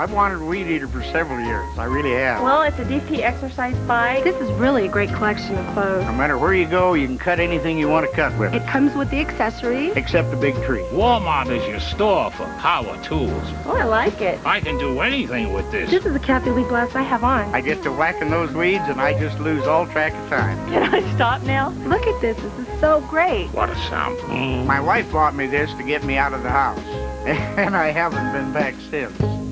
I've wanted a weed eater for several years. I really have. Well, it's a DP exercise bike. This is really a great collection of clothes. No matter where you go, you can cut anything you want to cut with it, comes with the accessories. except the big tree. Walmart is your store for power tools. Oh, I like it. I can do anything with this. This is the Kathie Lee glass I have on. I get to whacking those weeds, and I just lose all track of time. Can I stop now? Look at this. This is so great. What a sound. My wife bought me this to get me out of the house, and I haven't been back since.